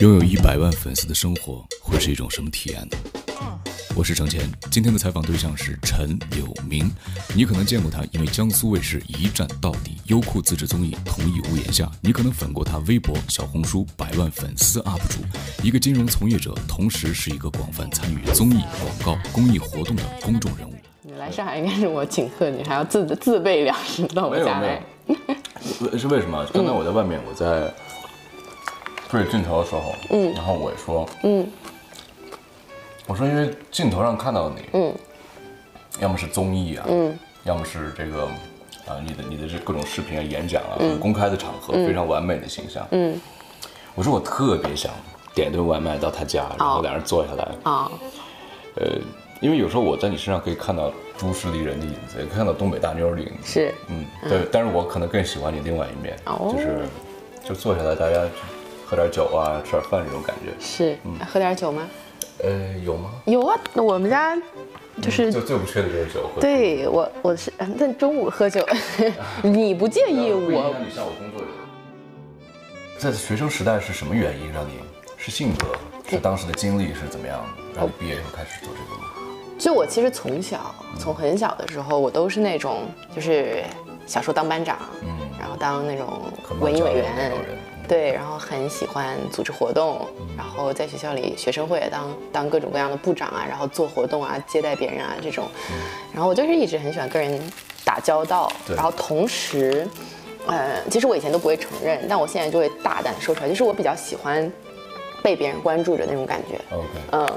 拥有一百万粉丝的生活会是一种什么体验呢？我是程前，今天的采访对象是陈柳明。你可能见过他，因为江苏卫视《一站到底》优酷自制综艺《同一屋檐下》，你可能粉过他微博、小红书百万粉丝 UP 主。一个金融从业者，同时是一个广泛参与综艺、广告、公益活动的公众人物。你来上海应该是我请客，你还要自自备粮食到我家来。是为什么？刚才我在外面，我在。对着镜头的时候，嗯，然后我也说，嗯，我说因为镜头上看到你，嗯，要么是综艺啊，嗯，要么是这个，啊，你的你的这各种视频啊、演讲啊，公开的场合，非常完美的形象，嗯，我说我特别想点顿外卖到他家，然后两人坐下来，啊，呃，因为有时候我在你身上可以看到都市丽人的影子，也可以看到东北大妞的影子，是，嗯，对，但是我可能更喜欢你另外一面，就是就坐下来大家。喝点酒啊，吃点饭这种感觉是，喝点酒吗？呃，有吗？有啊，我们家就是就最不缺的就是酒。对我，我是但中午喝酒，你不介意我？你下午工作。在学生时代是什么原因让你是性格，是当时的经历是怎么样的，让你毕业以后开始做这个？就我其实从小，从很小的时候，我都是那种就是小时候当班长，嗯，然后当那种文艺委员。对，然后很喜欢组织活动，然后在学校里学生会当当各种各样的部长啊，然后做活动啊，接待别人啊这种，然后我就是一直很喜欢跟人打交道，然后同时，呃，其实我以前都不会承认，但我现在就会大胆说出来，就是我比较喜欢被别人关注着那种感觉。OK，嗯，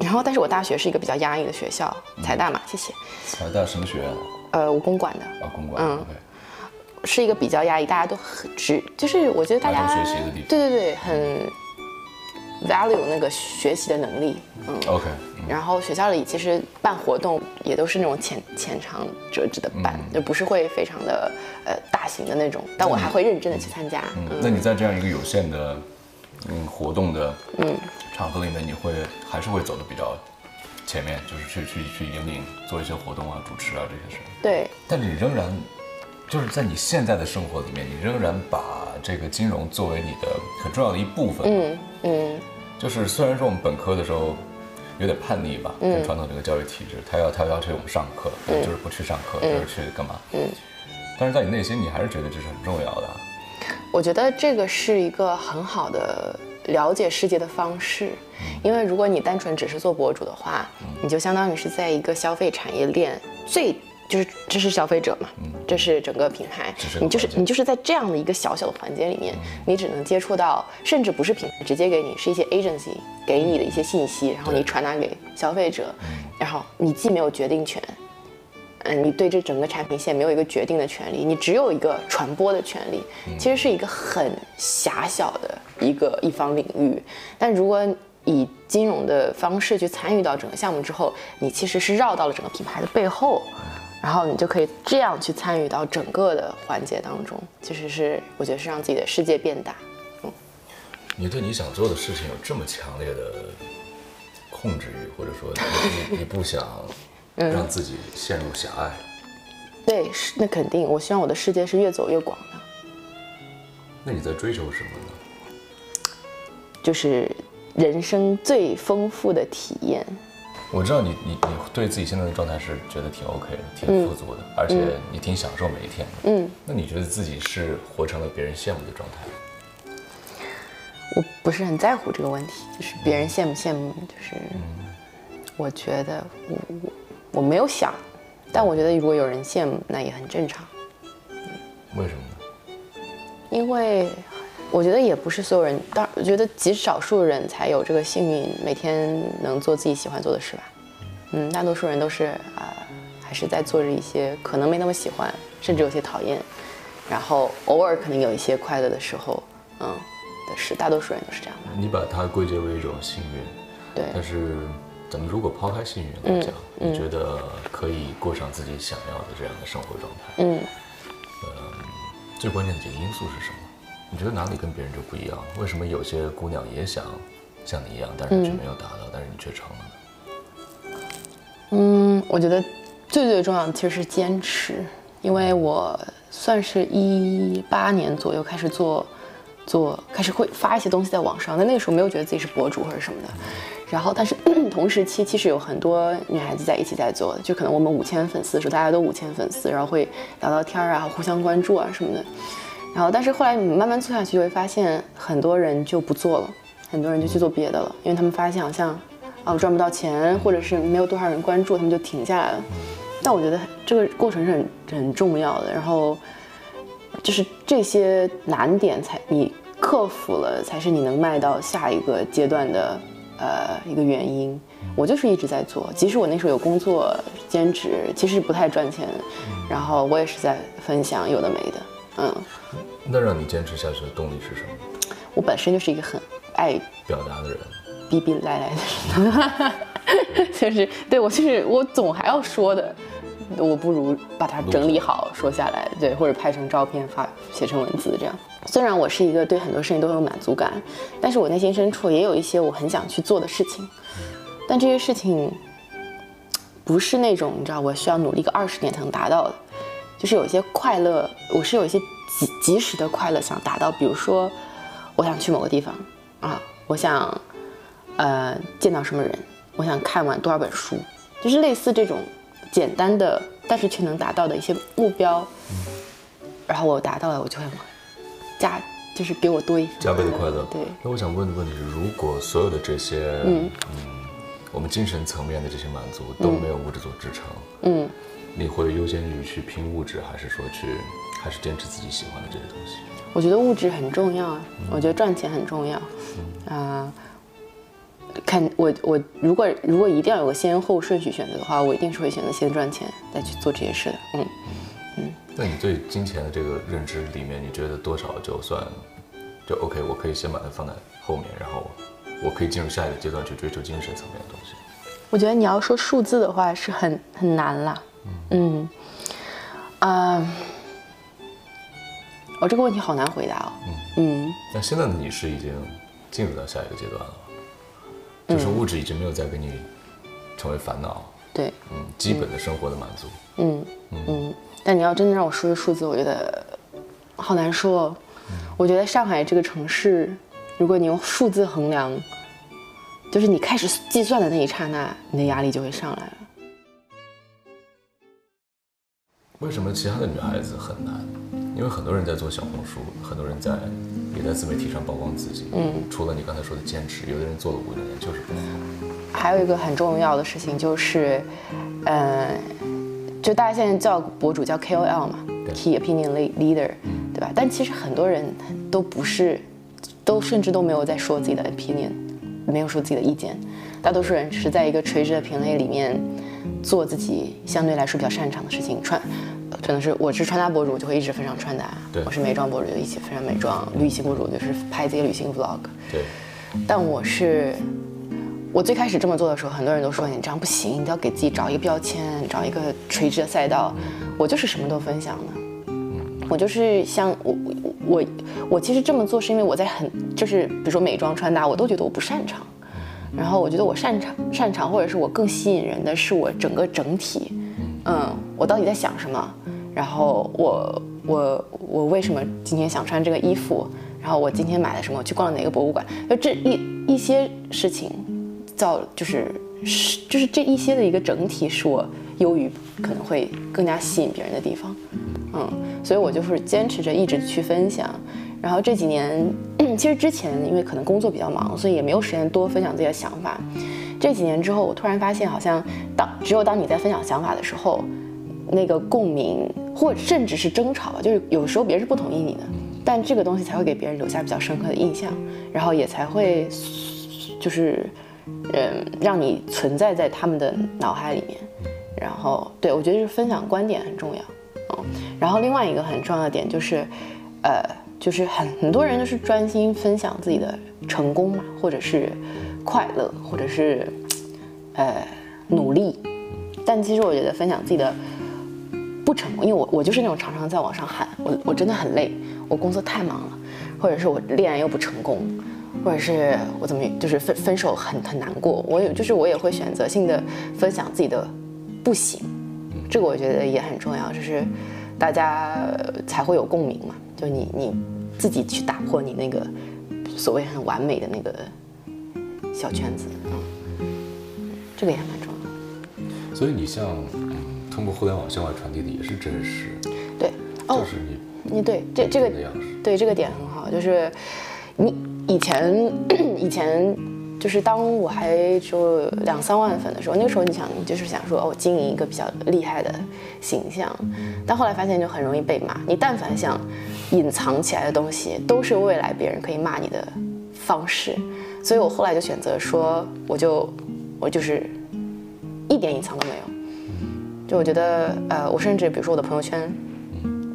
然后但是我大学是一个比较压抑的学校，财大嘛，谢谢。财大什么学院？呃，我公馆的。啊，公管。嗯。是一个比较压抑，大家都很只，就是我觉得大家学习的地方对对对，很 value 那个学习的能力，嗯，OK。然后学校里其实办活动也都是那种浅浅尝辄止的办，就不是会非常的呃大型的那种，但我还会认真的去参加。嗯那你在这样一个有限的嗯活动的嗯场合里面，你会还是会走的比较前面，就是去去去引领做一些活动啊、主持啊这些事。对。但你仍然。就是在你现在的生活里面，你仍然把这个金融作为你的很重要的一部分。嗯嗯。就是虽然说我们本科的时候有点叛逆吧，跟传统这个教育体制，他要他要求我们上课，就是不去上课，就是去干嘛？嗯。但是在你内心，你还是觉得这是很重要的。我觉得这个是一个很好的了解世界的方式，因为如果你单纯只是做博主的话，你就相当于是在一个消费产业链最。就是这是消费者嘛，这是整个品牌，你就是你就是在这样的一个小小的环节里面，你只能接触到，甚至不是品牌直接给你，是一些 agency 给你的一些信息，然后你传达给消费者，然后你既没有决定权，嗯，你对这整个产品线没有一个决定的权利，你只有一个传播的权利，其实是一个很狭小的一个一方领域。但如果以金融的方式去参与到整个项目之后，你其实是绕到了整个品牌的背后。然后你就可以这样去参与到整个的环节当中，其实是我觉得是让自己的世界变大。嗯，你对你想做的事情有这么强烈的控制欲，或者说你 你不想让自己陷入狭隘？对，是那肯定。我希望我的世界是越走越广的。那你在追求什么呢？就是人生最丰富的体验。我知道你你你对自己现在的状态是觉得挺 OK 的，挺富足的，而且你挺享受每一天的。嗯，那你觉得自己是活成了别人羡慕的状态？我不是很在乎这个问题，就是别人羡不羡慕，就是我觉得我我我没有想，但我觉得如果有人羡慕，那也很正常。为什么呢？因为。我觉得也不是所有人，当我觉得极少数人才有这个幸运，每天能做自己喜欢做的事吧。嗯，大多数人都是啊，还是在做着一些可能没那么喜欢，甚至有些讨厌，然后偶尔可能有一些快乐的时候，嗯，的事。大多数人都是这样的。你把它归结为一种幸运，对。但是，咱们如果抛开幸运来讲，你觉得可以过上自己想要的这样的生活状态？嗯，呃，最关键的几个因素是什么？你觉得哪里跟别人就不一样？为什么有些姑娘也想像你一样，但是却没有达到，但是你却成了呢？嗯，我觉得最最重要的其实是坚持，因为我算是一八年左右开始做做，开始会发一些东西在网上。但那个时候没有觉得自己是博主或者什么的。然后，但是同时期其实有很多女孩子在一起在做，就可能我们五千粉丝的时候，大家都五千粉丝，然后会聊聊天啊，互相关注啊什么的。然后，但是后来你慢慢做下去，就会发现很多人就不做了，很多人就去做别的了，因为他们发现好像啊赚不到钱，或者是没有多少人关注，他们就停下来了。但我觉得这个过程是很很重要的，然后就是这些难点才你克服了，才是你能迈到下一个阶段的呃一个原因。我就是一直在做，即使我那时候有工作兼职，其实不太赚钱，然后我也是在分享有的没的，嗯。那让你坚持下去的动力是什么？我本身就是一个很爱表达的人，逼逼赖赖的人。就是对我，就是我总还要说的，我不如把它整理好说下来，对，或者拍成照片发写成文字这样。虽然我是一个对很多事情都有满足感，但是我内心深处也有一些我很想去做的事情，但这些事情不是那种你知道我需要努力个二十年才能达到的，就是有一些快乐，我是有一些及及时的快乐想达到，比如说我想去某个地方啊，我想呃见到什么人。我想看完多少本书，就是类似这种简单的，但是却能达到的一些目标。然后我达到了，我就会加，就是给我多一加倍的快乐。对。那我想问的问题是，如果所有的这些，嗯嗯，我们精神层面的这些满足都没有物质做支撑，嗯，你会优先于去拼物质，还是说去，还是坚持自己喜欢的这些东西？我觉得物质很重要，我觉得赚钱很重要，啊。看我我如果如果一定要有个先后顺序选择的话，我一定是会选择先赚钱再去做这些事的。嗯嗯。那你对金钱的这个认知里面，你觉得多少就算就 OK？我可以先把它放在后面，然后我可以进入下一个阶段去追求精神层面的东西。我觉得你要说数字的话是很很难啦。嗯啊，我这个问题好难回答哦。嗯嗯。那现在的你是已经进入到下一个阶段了。就是物质已经没有再给你成为烦恼，对，嗯，基本的生活的满足，嗯嗯，但你要真的让我说个数字，我觉得好难说。我觉得上海这个城市，如果你用数字衡量，就是你开始计算的那一刹那，你的压力就会上来了。为什么其他的女孩子很难？因为很多人在做小红书，很多人在也在自媒体上曝光自己。嗯，除了你刚才说的坚持，有的人做了五六年就是不好。还有一个很重要的事情就是，嗯，就大家现在叫博主叫 KOL 嘛，Key Opinion Leader，对吧？但其实很多人都不是，都甚至都没有在说自己的 opinion，没有说自己的意见。大多数人是在一个垂直的品类里面做自己相对来说比较擅长的事情，穿。可能是我是穿搭博主，我就会一直分享穿搭；我是美妆博主，就一起分享美妆；旅行博主就是拍自己旅行 vlog。对。但我是，我最开始这么做的时候，很多人都说你这样不行，你要给自己找一个标签，找一个垂直的赛道。我就是什么都分享的。我就是像我我我其实这么做是因为我在很就是比如说美妆穿搭，我都觉得我不擅长。然后我觉得我擅长擅长或者是我更吸引人的是我整个整体。嗯，我到底在想什么？然后我我我为什么今天想穿这个衣服？然后我今天买了什么？我去逛了哪个博物馆？就这一一些事情，造就是是就是这一些的一个整体，是我优于可能会更加吸引别人的地方。嗯，所以我就是坚持着一直去分享。然后这几年，其实之前因为可能工作比较忙，所以也没有时间多分享自己的想法。这几年之后，我突然发现，好像当只有当你在分享想法的时候，那个共鸣，或甚至是争吵，就是有时候别人是不同意你的，但这个东西才会给别人留下比较深刻的印象，然后也才会，就是，嗯，让你存在在他们的脑海里面。然后，对我觉得是分享观点很重要，嗯。然后另外一个很重要的点就是，呃，就是很很多人就是专心分享自己的成功嘛，或者是。快乐，或者是，呃，努力，但其实我觉得分享自己的不成功，因为我我就是那种常常在网上喊我我真的很累，我工作太忙了，或者是我恋爱又不成功，或者是我怎么就是分分手很很难过，我也就是我也会选择性的分享自己的不行，这个我觉得也很重要，就是大家才会有共鸣嘛，就你你自己去打破你那个所谓很完美的那个小圈子，嗯，这个也蛮重要。所以你像，嗯，通过互联网向外传递的也是真实，对，哦就，是你你对这这个。对这个点很好，就是你以前 以前就是当我还就两三万粉的时候，那个时候你想你就是想说哦经营一个比较厉害的形象，但后来发现就很容易被骂。你但凡想隐藏起来的东西，都是未来别人可以骂你的方式，所以我后来就选择说，我就我就是一点隐藏都没有。就我觉得，呃，我甚至比如说我的朋友圈，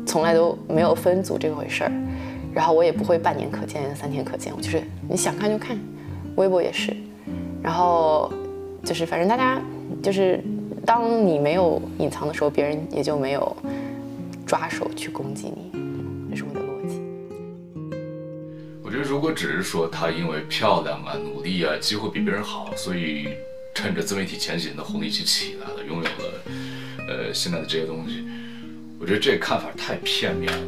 从来都没有分组这回事儿，然后我也不会半年可见、三天可见，我就是你想看就看，微博也是，然后就是反正大家就是当你没有隐藏的时候，别人也就没有抓手去攻击你，这是我的逻辑。我觉得如果只是说她因为漂亮啊、努力啊、机会比别人好，所以趁着自媒体前几年的红利期起来了，拥有了呃现在的这些东西，我觉得这个看法太片面了。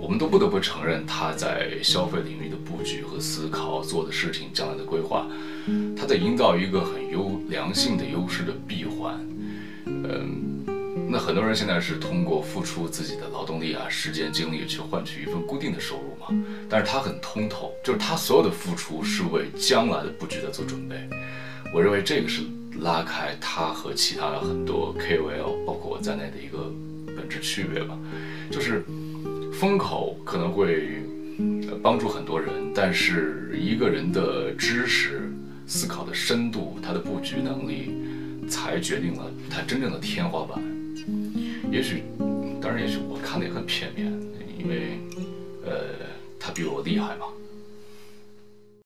我们都不得不承认她在消费领域的布局和思考、做的事情、将来的规划，她在营造一个很优良性的优势的闭环。嗯，那很多人现在是通过付出自己的劳动力啊、时间、精力去换取一份固定的收入嘛。但是他很通透，就是他所有的付出是为将来的布局在做准备。我认为这个是拉开他和其他很多 KOL，包括我在内的一个本质区别吧。就是风口可能会呃帮助很多人，但是一个人的知识、思考的深度、他的布局能力，才决定了他真正的天花板。也许，当然，也许我看的也很片面，因为，呃，他比我厉害嘛，